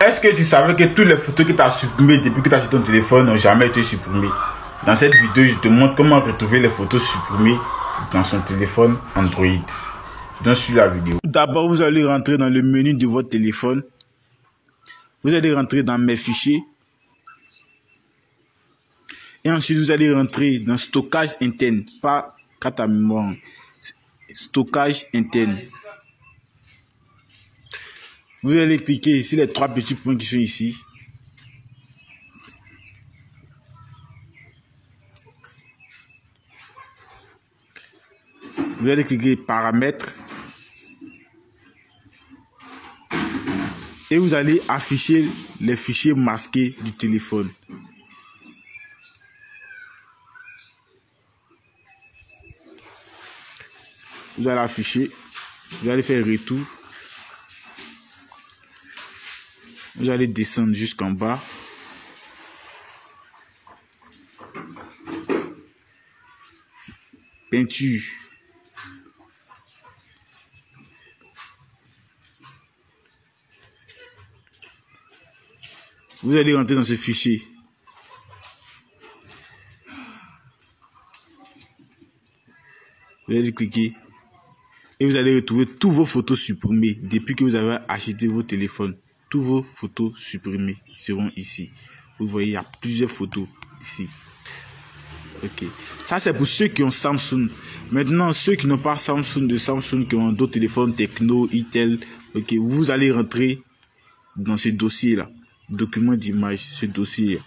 Est-ce que tu savais que toutes les photos que tu as supprimées depuis que tu as acheté ton téléphone n'ont jamais été supprimées? Dans cette vidéo, je te montre comment retrouver les photos supprimées dans son téléphone Android. Donc, sur la vidéo. D'abord, vous allez rentrer dans le menu de votre téléphone. Vous allez rentrer dans mes fichiers. Et ensuite, vous allez rentrer dans stockage interne, pas carte à mémoire. Stockage interne. Vous allez cliquer ici les trois petits points qui sont ici. Vous allez cliquer paramètres. Et vous allez afficher les fichiers masqués du téléphone. Vous allez afficher. Vous allez faire retour. Vous allez descendre jusqu'en bas. Peinture. Vous allez rentrer dans ce fichier. Vous allez cliquer et vous allez retrouver tous vos photos supprimées depuis que vous avez acheté vos téléphones tous vos photos supprimées seront ici. Vous voyez, il y a plusieurs photos ici. Ok. Ça, c'est pour ceux qui ont Samsung. Maintenant, ceux qui n'ont pas Samsung, de Samsung, qui ont d'autres téléphones Techno, Itel, ok, vous allez rentrer dans ce dossier-là. Document d'image, ce dossier.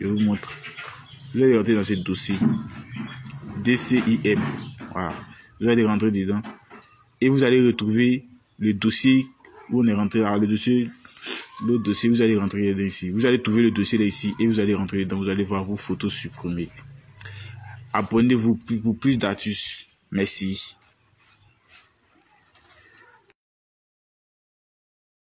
Je vous montre. Vous allez rentrer dans ce dossier. DCIM. Voilà. Vous allez rentrer dedans. Et vous allez retrouver le dossier on est rentré dans le dossier, le dossier, vous allez rentrer ici. Vous allez trouver le dossier là ici et vous allez rentrer dedans. Vous allez voir vos photos supprimées. Abonnez-vous pour plus d'astuces. Merci.